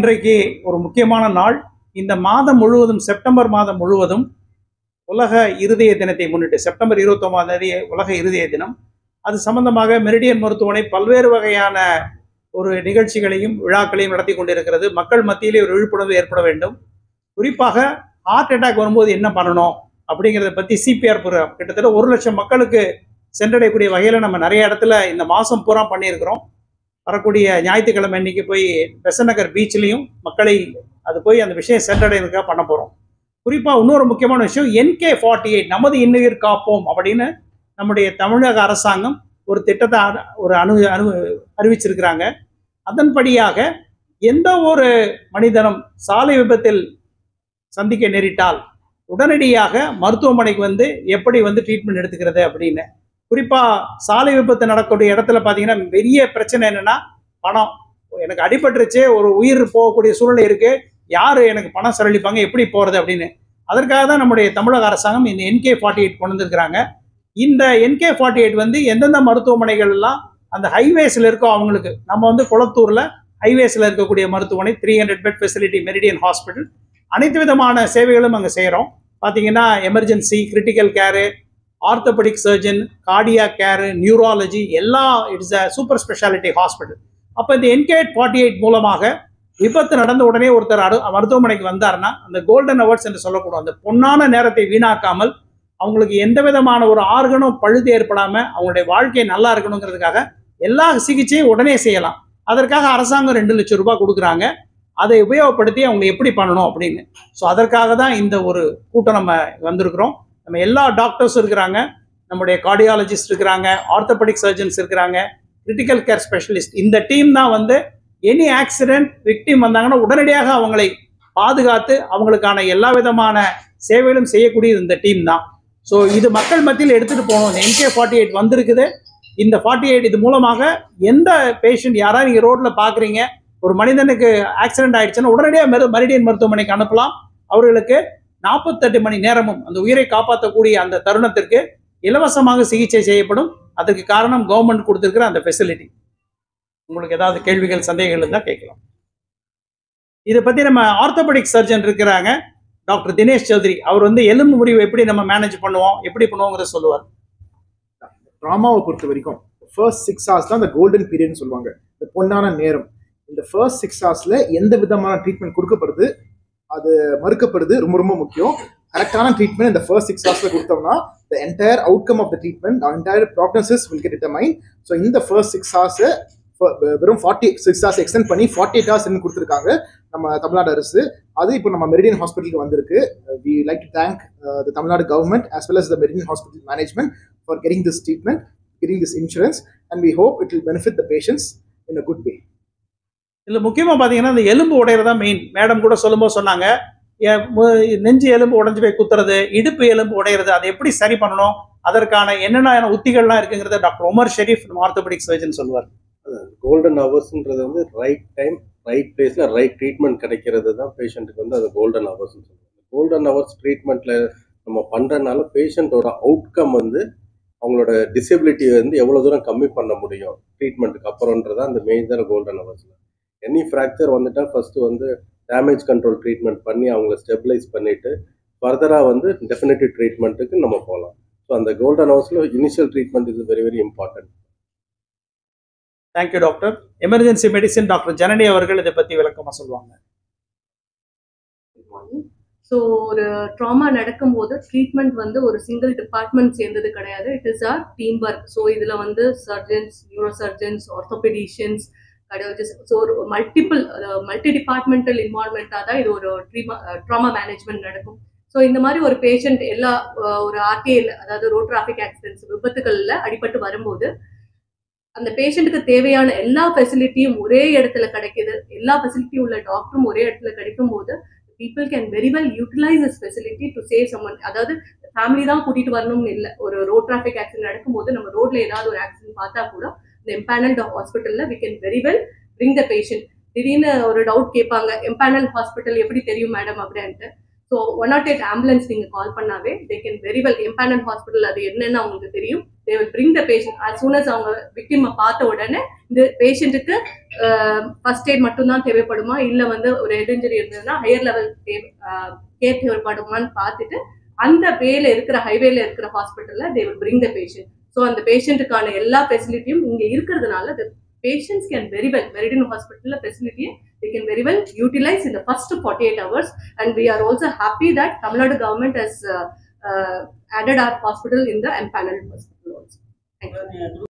இன்றைக்கு ஒரு முக்கியமான நாள். இந்த மாதம் முழுவதும் செப்டம்பர் மாதம் முழுவதும் உலக இருதய தினத்தை முன்னிட்டு செப்டம்பர் இருபத்தொம்பதாம் தேதி உலக இருதய தினம். அது சம்பந்தமாக மெரிடியன் மருத்துவமனை பல்வேறு வகையான ஒரு நிகழ்ச்சிகளையும் விழாக்களையும் நடத்தி கொண்டிருக்கிறது. மக்கள் மத்தியிலே ஒரு விழிப்புணர்வு ஏற்பட வேண்டும். குறிப்பாக ஹார்ட் அட்டாக் வரும்போது என்ன பண்ணணும் அப்படிங்கிறத பற்றி சிபிஆர் ப்ரோக்ராம் கிட்டத்தட்ட ஒரு லட்சம் மக்களுக்கு சென்றடையக்கூடிய வகையில் நம்ம நிறைய இடத்துல இந்த மாதம் பூரா பண்ணியிருக்கிறோம். வரக்கூடிய ஞாயிற்றுக்கிழமை அன்னைக்கு போய் பெசநகர் பீச்லேயும் மக்களை அது போய் அந்த விஷயம் சென்றடைறதுக்காக பண்ண போகிறோம் குறிப்பாக இன்னொரு முக்கியமான விஷயம் என்கே ஃபார்ட்டி எயிட் நமது இன்னுயிர் காப்போம் அப்படின்னு நம்முடைய தமிழக அரசாங்கம் ஒரு திட்டத்தை ஒரு அணு அணு அறிவிச்சிருக்கிறாங்க. அதன்படியாக எந்த ஒரு மனிதனும் சாலை விபத்தில் சந்திக்க நேரிட்டால் உடனடியாக மருத்துவமனைக்கு வந்து எப்படி வந்து ட்ரீட்மெண்ட் எடுத்துக்கிறது அப்படின்னு குறிப்பாக சாலை விபத்து நடக்கக்கூடிய இடத்துல பார்த்தீங்கன்னா பெரிய பிரச்சனை என்னன்னா பணம். எனக்கு அடிபட்டுருச்சு ஒரு உயிர் போகக்கூடிய சூழ்நிலை இருக்கு. யார் எனக்கு பணம் செலவழிப்பாங்க எப்படி போகிறது அப்படின்னு. அதற்காக தான் நம்முடைய தமிழக அரசாங்கம் இந்த என்கே ஃபார்ட்டி எயிட் கொண்டு வந்திருக்கிறாங்க. இந்த என்கே ஃபார்ட்டி எயிட் வந்து எந்தெந்த மருத்துவமனைகள் எல்லாம் அந்த ஹைவேஸில் இருக்கோ அவங்களுக்கு. நம்ம வந்து குளத்தூரில் ஹைவேஸில் இருக்கக்கூடிய மருத்துவமனை three hundred bed facility Meridian hospital அனைத்து விதமான சேவைகளும் அங்கே செய்கிறோம் பார்த்தீங்கன்னா emergency critical care orthopaedic surgeon cardiac care neurology எல்லா it's a super speciality hospital அப்போ இந்த என்கேட் ஃபார்ட்டி எயிட் மூலமாக விபத்து நடந்த உடனே ஒருத்தர் அடு மருத்துவமனைக்கு வந்தாருன்னா அந்த கோல்டன் அவர்ஸ் என்று சொல்லக்கூடும். அந்த பொன்னான நேரத்தை வீணாக்காமல் அவங்களுக்கு எந்த விதமான ஒரு ஆர்கனும் பழுது ஏற்படாமல் அவங்களுடைய வாழ்க்கை நல்லா இருக்கணுங்கிறதுக்காக எல்லா சிகிச்சையும் உடனே செய்யலாம். அதற்காக அரசாங்கம் ரெண்டு லட்சம் ரூபாய் கொடுக்குறாங்க. அதை உபயோகப்படுத்தி அவங்க எப்படி பண்ணணும் அப்படின்னு. ஸோ அதற்காக தான் இந்த ஒரு கூட்டம் நம்ம வந்திருக்கிறோம். நம்ம எல்லா டாக்டர்ஸ் இருக்கிறாங்க. நம்முடைய கார்டியாலஜிஸ்ட் இருக்கிறாங்க ஆர்த்தோபெடிக் சர்ஜன்ஸ் இருக்கிறாங்க கிரிட்டிக்கல் கேர் ஸ்பெஷலிஸ்ட் இந்த டீம் தான் வந்து எனி ஆக்சிடென்ட் விக்டிம் வந்தாங்கன்னா உடனடியாக அவங்களை பாதுகாத்து அவங்களுக்கான எல்லா விதமான சேவைகளும் செய்யக்கூடிய இந்த டீம் தான். ஸோ இது மக்கள் மத்தியில் எடுத்துகிட்டு போகணும். இந்த என்கே ஃபார்ட்டி எயிட் வந்திருக்குது. இந்த ஃபார்ட்டி எயிட் இது மூலமாக எந்த பேஷண்ட் யாராவது நீங்கள் ரோட்டில் பார்க்குறீங்க ஒரு மனிதனுக்கு ஆக்சிடென்ட் ஆயிடுச்சுன்னா உடனடியாக மெரு மருடியன் மருத்துவமனைக்கு அனுப்பலாம். அவர்களுக்கு நாற்பத்தெட்டு மணி நேரமும் அந்த உயிரை காப்பாற்றக்கூடிய அந்த தருணத்திற்கு இலவசமாக சிகிச்சை செய்யப்படும். அதுக்கு காரணம் கவர்மெண்ட் கொடுத்துருக்கிற அந்த ஃபெசிலிட்டி உங்களுக்கு ஏதாவது கேள்விகள் சந்தேகங்கள் இருந்தால் கேட்கலாம். இதை பற்றி நம்ம ஆர்த்தோபெடிக் சர்ஜன் இருக்கிறாங்க. டாக்டர் தினேஷ் சௌத்ரி. அவர் வந்து எலும்பு முறிவு எப்படி நம்ம மேனேஜ் பண்ணுவோம் எப்படி பண்ணுவோங்கிறத சொல்லுவார். ட்ராமாவை பொறுத்த வரைக்கும் ஃபர்ஸ்ட் சிக்ஸ் ஹவர்ஸ் தான் இந்த கோல்டன் பீரியட்னு சொல்லுவாங்க. இந்த பொன்னான நேரம். இந்த ஃபர்ஸ்ட் சிக்ஸ் ஹவர்ஸில் எந்த விதமான ட்ரீட்மெண்ட் கொடுக்கப்படுது? அது மறுக்கப்படுது. ரொம்ப ரொம்ப முக்கியம். கரெக்டான ட்ரீட்மெண்ட் இந்த ஃபர்ஸ்ட் சிக்ஸ் ஹவர்ஸில் கொடுத்தோம்னா the entire outcome of the treatment entire prognosis will get determine so இந்த ஃபர்ஸ்ட் சிக்ஸ் ஹவர்ஸை வெறும் ஃபார்ட்டி சிக்ஸ் ஹவர்ஸ் எக்ஸ்டெண்ட் பண்ணி ஃபார்ட்டி எயிட் ஹவர்ஸ் கொடுத்துருக்காங்க நம்ம தமிழ்நாடு அரசு. அது இப்போ நம்ம மெரிடியன் ஹாஸ்பிட்டலுக்கு வந்திருக்கு. We like to thank the Tamil Nadu government as well as the Meridian hospital management for getting this treatment getting this insurance and we hope it will benefit the patients in a good way இதில் முக்கியமாக பார்த்தீங்கன்னா இந்த எலும்பு உடையிறது தான் main madam கூட சொல்லும்போது சொன்னாங்க நெஞ்சு எலும்பு உடஞ்சி போய் குத்துறது இடுப்பு எலும்பு உடையிறது அதை எப்படி சரி பண்ணணும்? அதற்கான என்னென்ன உத்திகள்லாம் இருக்குங்கிறத doctor Umar Sharif orthopaedic surgeon சொல்லுவார். கோல்டன் ஹவர்ஸ்ன்றது வந்து ரைட் டைம் ரைட் பிளேஸில் ரைட் ட்ரீட்மெண்ட் கிடைக்கிறது தான் பேஷண்ட்டுக்கு வந்து அது கோல்டன் ஹவர்ஸ்னு சொல்லுவாங்க. கோல்டன் ஹவர்ஸ் ட்ரீட்மெண்ட்டில் நம்ம பண்ணுறதுனால பேஷண்ட்டோட அவுட்கம் வந்து அவங்களோட டிசபிலிட்டி வந்து எவ்வளோ தூரம் கம்மி பண்ண முடியும் ட்ரீட்மெண்ட்டுக்கு அப்புறம்ன்றதான் அந்த மேஜர் கோல்டன் ஹவர்ஸ்ல எனி ஃப்ராக்சர் வந்துட்டா ஃபர்ஸ்ட் வந்து டேமேஜ் கண்ட்ரோல் ட்ரீட்மெண்ட் பண்ணி அவங்கள ஸ்டெபிலைஸ் பண்ணிட்டு ஃபர்தராக வந்து டெஃபினட்டிவ் ட்ரீட்மெண்ட்டுக்கு நம்ம போகலாம் ஸோ அந்த கோல்டன் ஹவர்ஸில் initial treatment is very very important thank you doctor emergency medicine doctor Janani அவர்கள் இதை பற்றி விளக்கமாக சொல்லுவாங்க ஸோ ஒரு ட்ராமா நடக்கும்போது ட்ரீட்மெண்ட் வந்து ஒரு சிங்கிள் டிபார்ட்மெண்ட் சேர்ந்தது கிடையாது. It is a team work so இதில் வந்து surgeons neuro surgeons orthopedicians so ஒரு மல்டிபிள் மல்டி டிபார்ட்மெண்டல் இன்வால்மெண்ட்டாக தான் இது ஒரு ட்ரீமா ட்ராமா மேனேஜ்மெண்ட் நடக்கும். ஸோ இந்த மாதிரி ஒரு பேஷண்ட் எல்லா ஒரு ஆர்டிஏல அதாவது ரோட் டிராஃபிக் ஆக்சிடென்ட்ஸ் விபத்துகளில் அடிபட்டு வரும்போது அந்த பேஷண்ட்டுக்கு தேவையான எல்லா ஃபெசிலிட்டியும் ஒரே இடத்துல கிடைக்கிது. எல்லா ஃபெசிலிட்டியும் உள்ள டாக்டரும் ஒரே இடத்துல கிடைக்கும் போது people can very well utilise this facility to save someone அதாவது ஃபேமிலி தான் கூட்டிகிட்டு வரணும்னு இல்லை. ஒரு ரோட் டிராஃபிக் ஆக்சிடென்ட் நடக்கும்போது நம்ம ரோட்ல ஏதாவது ஒரு ஆக்சிடென்ட் பார்த்தா கூட இந்த எம்பேனல்ட் ஹாஸ்பிட்டலில் we can very well ring the patient திடீர்னு ஒரு டவுட் கேட்பாங்க எம்பேனல் ஹாஸ்பிட்டல் எப்படி தெரியும் மேடம் அப்படின்ட்டு. So one naught eight ambulance நீங்கள் கால் பண்ணாவே they can very well empanel hospital அது என்னன்னு அவங்களுக்கு தெரியும். They will bring the patient as soon as அவங்க விக்டிமை பார்த்த உடனே இந்த பேஷண்ட்டுக்கு ஃபர்ஸ்ட் எய்ட் மட்டும்தான் தேவைப்படுமா? இல்லை வந்து ஒரு ஹெட் இன்ஜுரி இருந்ததுன்னா ஹையர் லெவல் கேர் தேவைப்படுமான்னு பார்த்துட்டு அந்த வேல இருக்கிற ஹைவேல இருக்கிற ஹாஸ்பிட்டல்ல they will bring the patient so அந்த பேஷண்ட்டுக்கான எல்லா ஃபெசிலிட்டியும் இங்கே இருக்கிறதுனால the patients can very well Meridian Hospital facility they can very well utilize in the first 48 hours and we are also happy that Tamil Nadu government has uh, uh, added our hospital in the empaneled hospital also. Thank you.